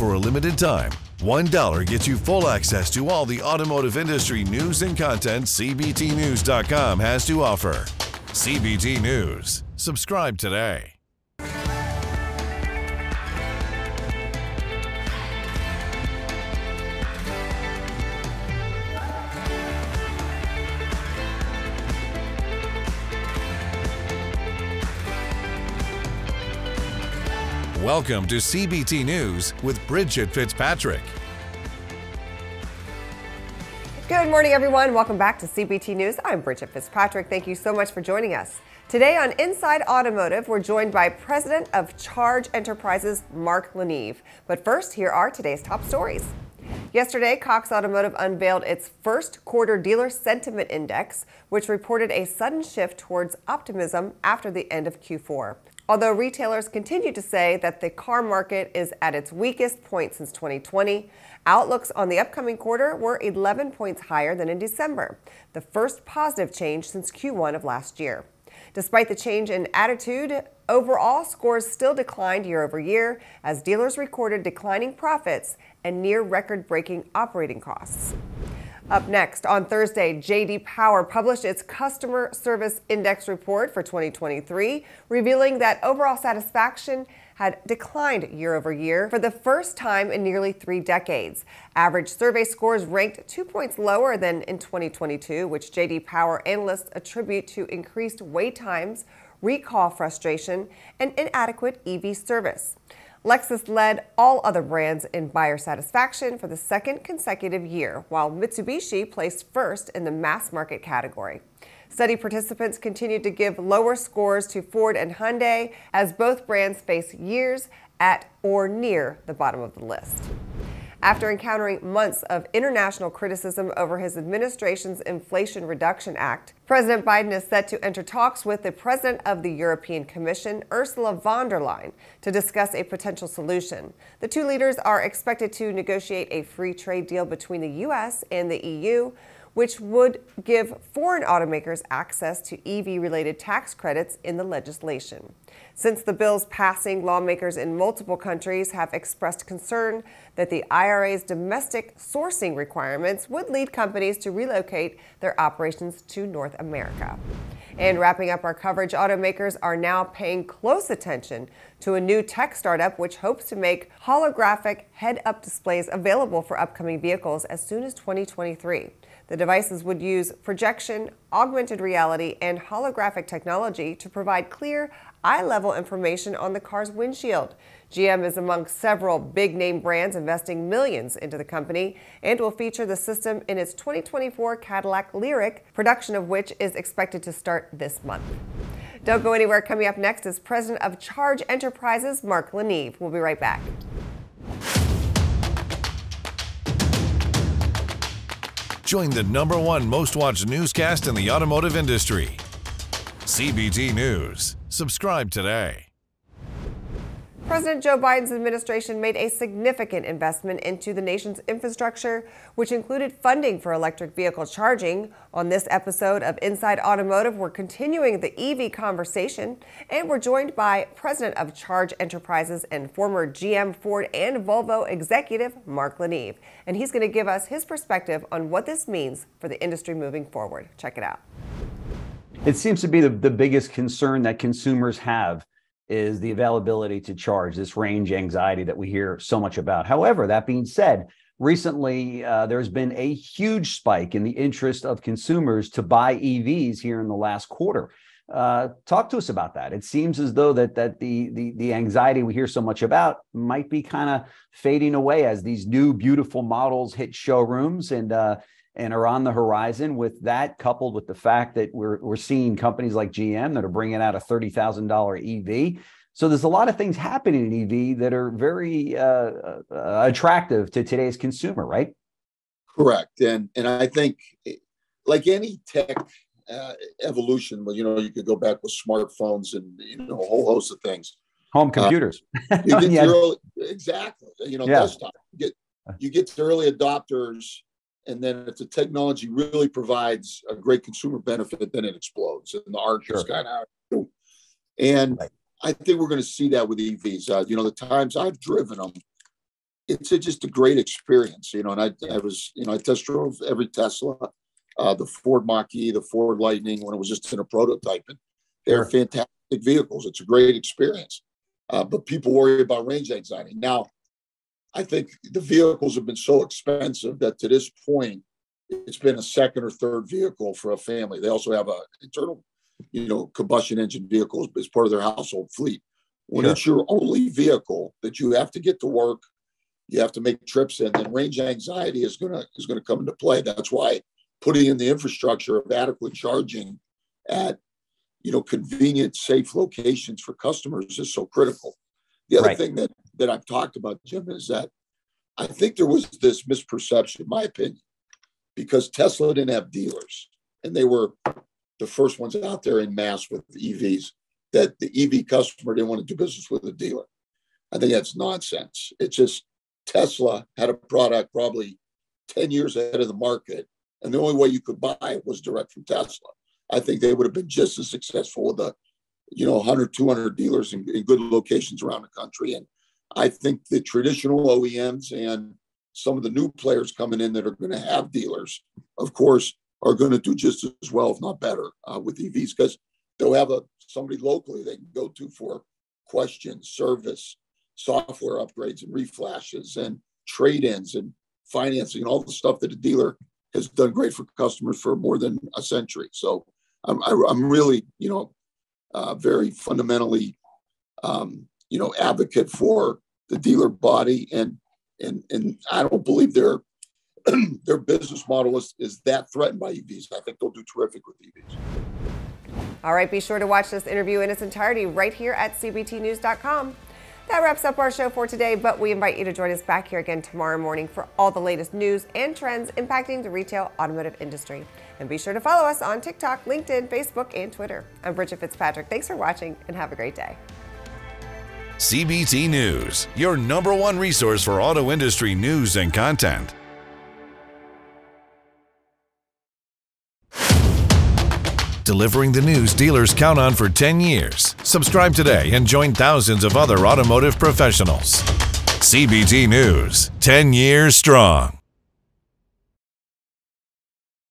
For a limited time, $1 gets you full access to all the automotive industry news and content CBTNews.com has to offer. CBT News. Subscribe today. Welcome to CBT News with Bridget Fitzpatrick. Good morning, everyone. Welcome back to CBT News. I'm Bridget Fitzpatrick. Thank you so much for joining us. Today on Inside Automotive, we're joined by President of Charge Enterprises, Mark LaNeve. But first, here are today's top stories. Yesterday, Cox Automotive unveiled its first quarter dealer sentiment index, which reported a sudden shift towards optimism after the end of Q4. Although retailers continue to say that the car market is at its weakest point since 2020, outlooks on the upcoming quarter were 11 points higher than in December, the first positive change since Q1 of last year. Despite the change in attitude, overall scores still declined year over year as dealers recorded declining profits and near record breaking operating costs. Up next, on Thursday, JD Power published its Customer Service Index report for 2023, revealing that overall satisfaction had declined year over year for the first time in nearly three decades. Average survey scores ranked two points lower than in 2022, which JD Power analysts attribute to increased wait times, recall frustration, and inadequate EV service. Lexus led all other brands in buyer satisfaction for the second consecutive year, while Mitsubishi placed first in the mass market category. Study participants continued to give lower scores to Ford and Hyundai as both brands face years at or near the bottom of the list. After encountering months of international criticism over his administration's Inflation Reduction Act, President Biden is set to enter talks with the President of the European Commission, Ursula von der Leyen, to discuss a potential solution. The two leaders are expected to negotiate a free trade deal between the U.S. and the EU which would give foreign automakers access to EV related tax credits in the legislation. Since the bill's passing, lawmakers in multiple countries have expressed concern that the IRA's domestic sourcing requirements would lead companies to relocate their operations to North America. And wrapping up our coverage, automakers are now paying close attention to a new tech startup which hopes to make holographic head up displays available for upcoming vehicles as soon as 2023. The devices would use projection, augmented reality, and holographic technology to provide clear, eye level information on the car's windshield. GM is among several big name brands investing millions into the company and will feature the system in its 2024 Cadillac Lyriq, production of which is expected to start this month. Don't go anywhere. Coming up next is President of Charge Enterprises, Mark LaNeve. We'll be right back. Join the number one most watched newscast in the automotive industry. CBT News. Subscribe today. President Joe Biden's administration made a significant investment into the nation's infrastructure, which included funding for electric vehicle charging. On this episode of Inside Automotive, we're continuing the EV conversation, and we're joined by President of Charge Enterprises and former GM, Ford, and Volvo executive, Mark LaNeve. And he's going to give us his perspective on what this means for the industry moving forward. Check it out. It seems to be the, the biggest concern that consumers have is the availability to charge, this range anxiety that we hear so much about. However, that being said, recently uh, there's been a huge spike in the interest of consumers to buy EVs here in the last quarter. Uh, talk to us about that. It seems as though that that the the the anxiety we hear so much about might be kind of fading away as these new beautiful models hit showrooms and uh, and are on the horizon. With that, coupled with the fact that we're we're seeing companies like GM that are bringing out a thirty thousand dollar EV. So there's a lot of things happening in EV that are very uh, uh, attractive to today's consumer, right? Correct, and and I think like any tech uh, evolution, well, you know, you could go back with smartphones and you know a whole host of things. Home computers. you get yeah. early, exactly. You know, yeah. desktop. You get you get to early adopters and then if the technology really provides a great consumer benefit, then it explodes, and the arc sure. is kind of. And right. I think we're going to see that with EVs. Uh, you know, the times I've driven them, it's a, just a great experience, you know. And I, I was, you know, I test drove every Tesla, uh, the Ford Mach-E, the Ford Lightning when it was just in a prototype, and they're sure. fantastic vehicles. It's a great experience, uh, but people worry about range anxiety. Now, I think the vehicles have been so expensive that to this point, it's been a second or third vehicle for a family. They also have a internal, you know, combustion engine vehicles as part of their household fleet. When sure. it's your only vehicle that you have to get to work, you have to make trips in, then range anxiety is gonna is gonna come into play. That's why putting in the infrastructure of adequate charging at you know convenient, safe locations for customers is so critical. The other right. thing that that I've talked about, Jim, is that I think there was this misperception, in my opinion, because Tesla didn't have dealers and they were the first ones out there in mass with EVs that the EV customer didn't want to do business with a dealer. I think that's nonsense. It's just Tesla had a product probably 10 years ahead of the market, and the only way you could buy it was direct from Tesla. I think they would have been just as successful with a, you know, 100, 200 dealers in, in good locations around the country. And I think the traditional OEMs and some of the new players coming in that are going to have dealers, of course, are going to do just as well, if not better, uh, with EVs because they'll have a somebody locally they can go to for questions, service, software upgrades, and reflashes, and trade-ins, and financing, and all the stuff that a dealer has done great for customers for more than a century. So I'm I'm really you know uh, very fundamentally um, you know advocate for the dealer body and and and I don't believe their their business model is, is that threatened by EVs. I think they'll do terrific with EVs. All right, be sure to watch this interview in its entirety right here at CBTNews.com. That wraps up our show for today, but we invite you to join us back here again tomorrow morning for all the latest news and trends impacting the retail automotive industry. And be sure to follow us on TikTok, LinkedIn, Facebook, and Twitter. I'm Bridget Fitzpatrick. Thanks for watching and have a great day. CBT News, your number one resource for auto industry news and content. delivering the news dealers count on for 10 years. Subscribe today and join thousands of other automotive professionals. CBT News, 10 years strong.